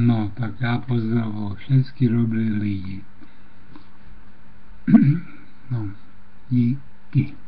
No, tak ja pozdravu všetky dobré lidi. No, díky.